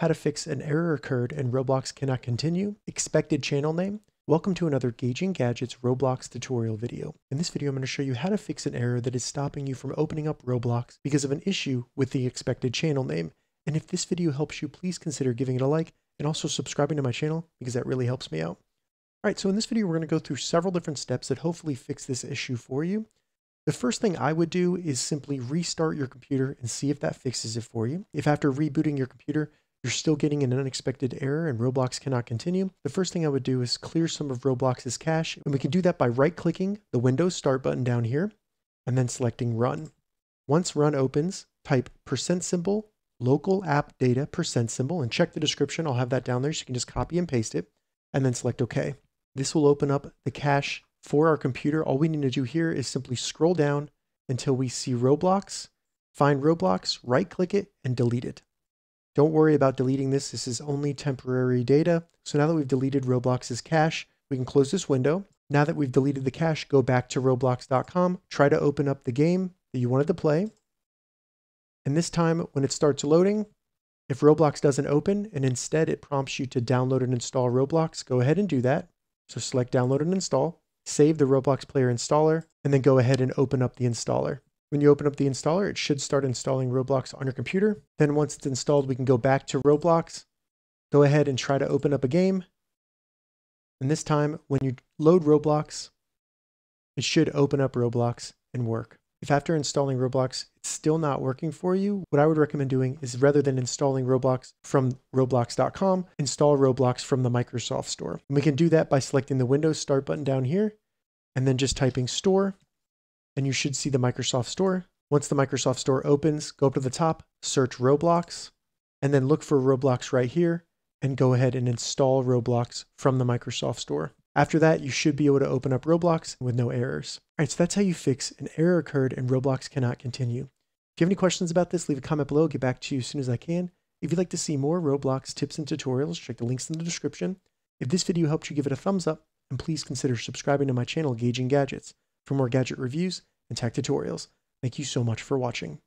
how to fix an error occurred and Roblox cannot continue, expected channel name. Welcome to another Gauging Gadgets Roblox tutorial video. In this video, I'm going to show you how to fix an error that is stopping you from opening up Roblox because of an issue with the expected channel name. And if this video helps you, please consider giving it a like and also subscribing to my channel because that really helps me out. All right, so in this video, we're going to go through several different steps that hopefully fix this issue for you. The first thing I would do is simply restart your computer and see if that fixes it for you. If after rebooting your computer, you're still getting an unexpected error and Roblox cannot continue, the first thing I would do is clear some of Roblox's cache. And we can do that by right clicking the Windows Start button down here and then selecting Run. Once Run opens, type percent symbol, local app data percent symbol, and check the description. I'll have that down there so you can just copy and paste it and then select OK. This will open up the cache for our computer. All we need to do here is simply scroll down until we see Roblox, find Roblox, right click it, and delete it. Don't worry about deleting this. This is only temporary data. So now that we've deleted Roblox's cache, we can close this window. Now that we've deleted the cache, go back to roblox.com, try to open up the game that you wanted to play. And this time when it starts loading, if Roblox doesn't open and instead it prompts you to download and install Roblox, go ahead and do that. So select download and install, save the Roblox player installer, and then go ahead and open up the installer. When you open up the installer, it should start installing Roblox on your computer. Then once it's installed, we can go back to Roblox, go ahead and try to open up a game. And this time, when you load Roblox, it should open up Roblox and work. If after installing Roblox, it's still not working for you, what I would recommend doing is rather than installing Roblox from roblox.com, install Roblox from the Microsoft Store. And we can do that by selecting the Windows Start button down here and then just typing store and you should see the Microsoft Store. Once the Microsoft Store opens, go up to the top, search Roblox, and then look for Roblox right here, and go ahead and install Roblox from the Microsoft Store. After that, you should be able to open up Roblox with no errors. All right, so that's how you fix an error occurred and Roblox cannot continue. If you have any questions about this, leave a comment below. I'll get back to you as soon as I can. If you'd like to see more Roblox tips and tutorials, check the links in the description. If this video helped you, give it a thumbs up, and please consider subscribing to my channel, Gauging Gadgets for more gadget reviews and tech tutorials. Thank you so much for watching.